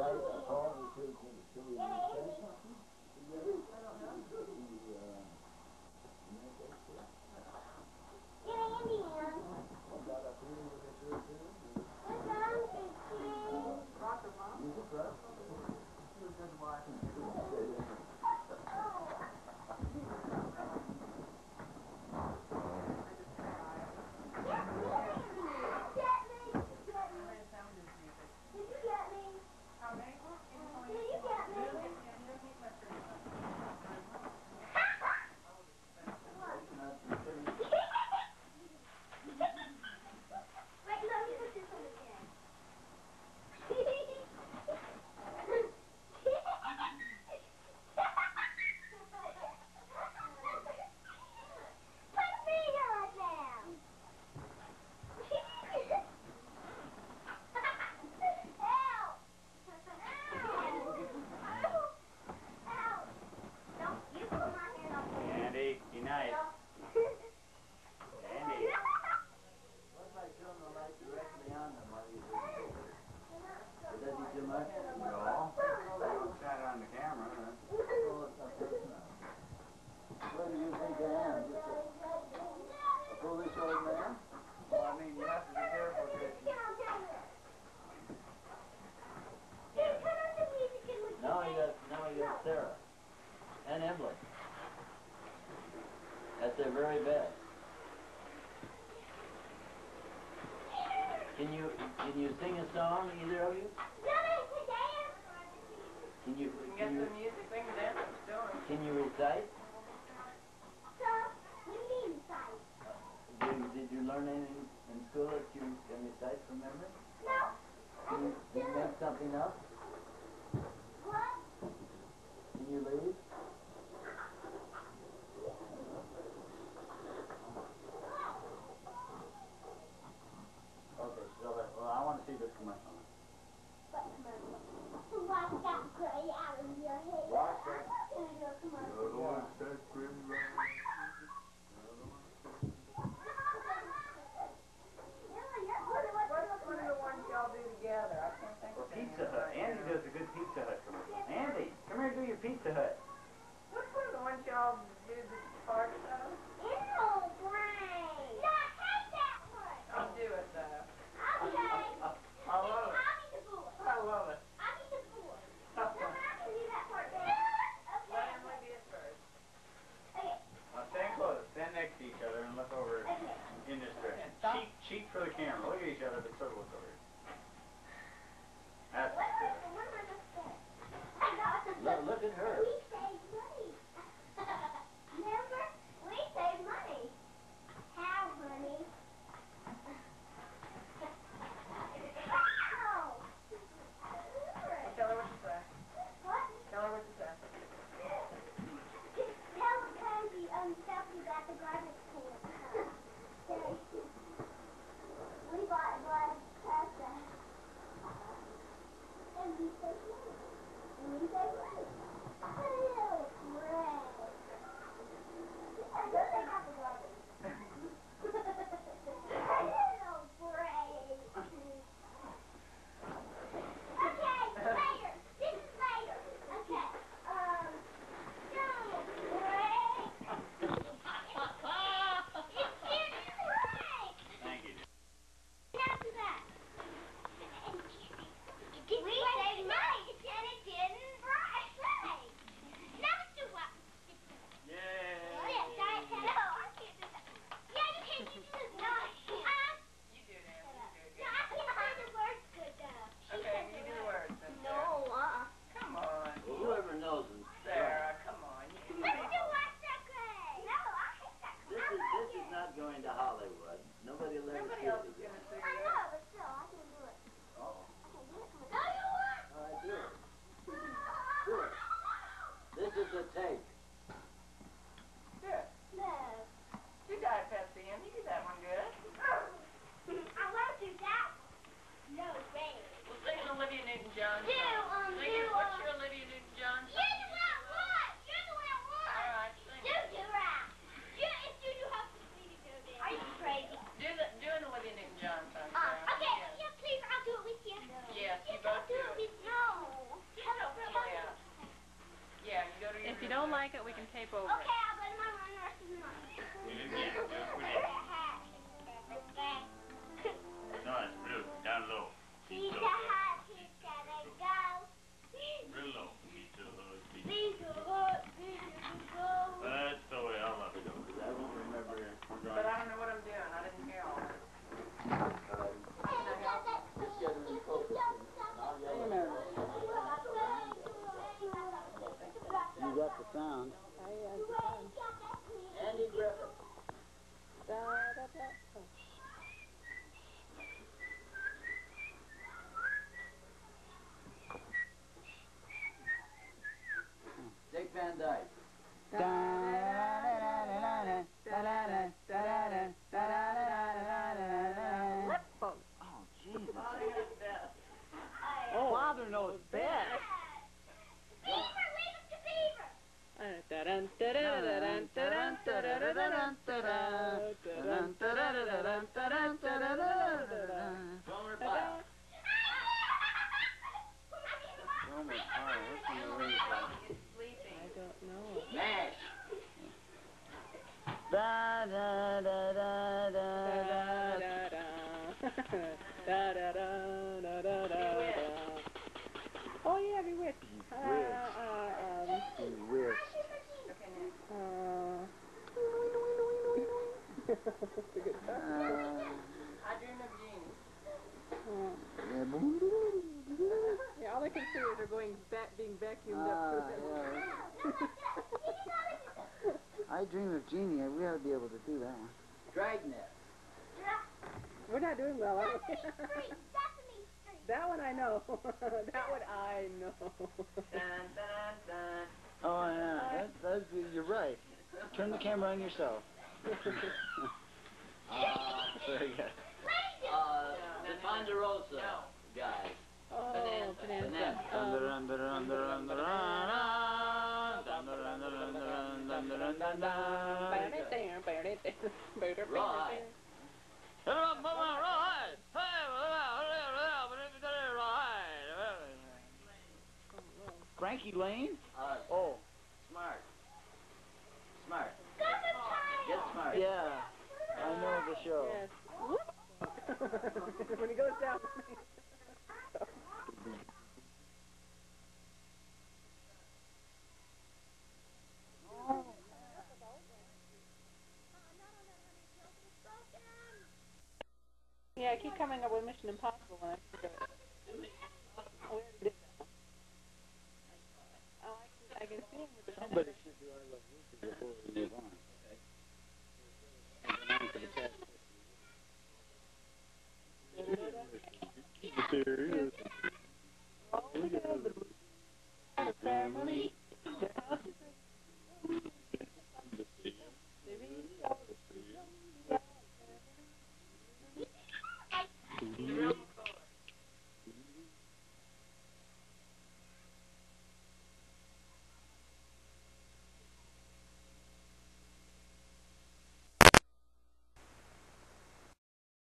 Right? Can you can you sing a song, either of you? Can you can you, can you recite? Did, did you learn anything in school that you can recite from memory? No. Can you, can you make something up? What? Can you leave? see this from my phone. Da, da, da. Da, da, da. Oh yeah, bewitched. Uh, uh, um, Weird. uh, That's a good Uh, I dream of jeans. uh, yeah, all I can see is they're going back, being vacuumed Ah, up. yeah. I dream of Jeannie. We ought to be able to do that. Dragnet. We're not doing well, are we? Street, Sesame Street. that one I know. that one I know. Dun, dun, dun. Oh yeah, that, that's you're right. Turn the camera on yourself. Uh, Very good. uh, the Ponderosa guy. Oh, Bonanza. Bonanza. Bonanza. Um, Dun, Frankie Laine? Uh, Oh, smart. Smart. Go for time. Get smart. yeah. I know the show. Yes. when he goes down. Yeah, I keep coming up with Mission Impossible when I think of it. We already did that. Oh, I can, I can see him with the Somebody should do I Love Lucy before we move on.